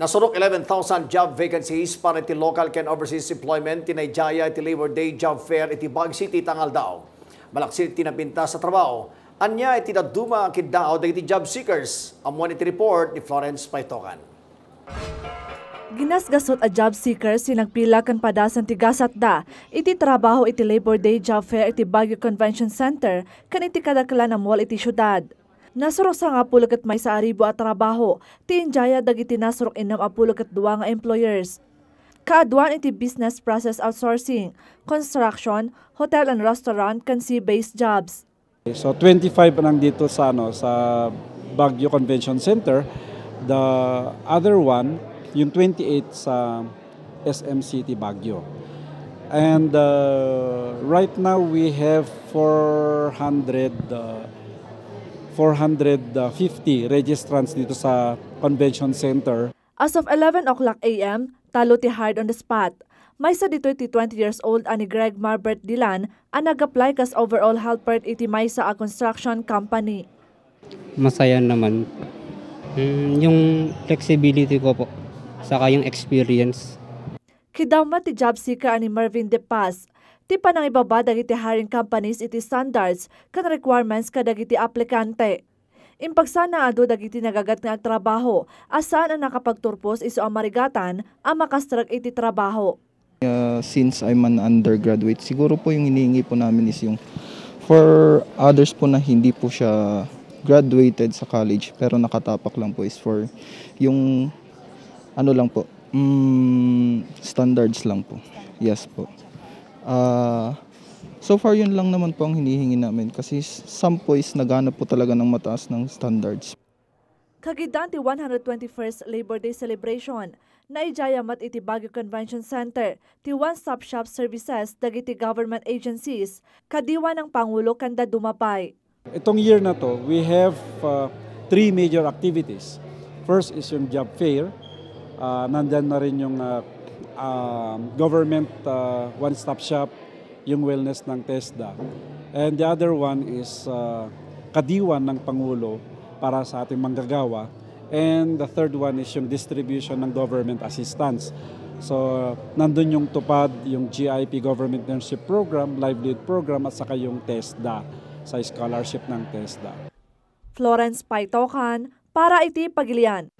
Nasurok 11,000 job vacancies para iti local can overseas employment tinayjaya iti Labor Day Job Fair iti Bag City tangal daw. Malaksit tinapinta sa trabaho. Anya iti naduma kiddaw dagiti job seekers. Amuan iti report ni Florence Paitokan. Ginasgasot a job seeker sinagpila kan padasan ti gasat da, iti trabaho iti Labor Day Job Fair iti Baguio Convention Center, kan iti kadakla na mall iti syudad. Nasurok sa nga pulog at may sa aribo at trabaho, ti injaya dagiti nasurok inam a pulog at duwa nga employers. Kaaduan iti business process outsourcing, construction, hotel and restaurant kan sea-based jobs. So 25 nang dito sa ano sa Baguio Convention Center. The other one, yung 28 sa SM City Baguio. And uh, right now we have 400 uh, 450 registrants dito sa Convention Center. As of 11 o'clock a.m., talo ti hard on the spot. May sa dito ti 20 years old ani Greg Marbert Dilan ang nag-apply kas overall helper iti may sa a construction company. masaya naman. Mm, yung flexibility ko po, saka yung experience. Kidama ti job seeker ani Marvin De Paz. Ti panang ibaba dagiti hiring companies iti standards kan requirements kadagiti aplikante. Impagsana ado dagiti nagagat nga trabaho, asaan ang nakapagturpos iso ang marigatan ang makastrag iti trabaho. Uh, since I'm an undergraduate, siguro po yung hinihingi po namin is yung for others po na hindi po siya graduated sa college pero nakatapak lang po is for yung ano lang po, mm, standards lang po. Yes po. Ah, so far yun lang naman po ang hinihingi namin kasi some po is naghanap po talaga ng mataas ng standards. Kagidan ti 121st Labor Day celebration na ijayamat iti Baguio Convention Center ti one-stop shop services dagiti government agencies kadiwa ng Pangulo kanda dumapay. Itong year na to, we have uh, three major activities. First is yung job fair. Uh, nandyan na rin yung uh, um, government uh, one-stop shop, yung wellness ng TESDA. And the other one is uh, kadiwan ng Pangulo para sa ating manggagawa. And the third one is yung distribution ng government assistance. So, nandun yung tupad, yung GIP Government Internship Program, Livelihood Program, at saka yung TESDA sa scholarship ng TESDA. Florence Paitokan para iti pagilian.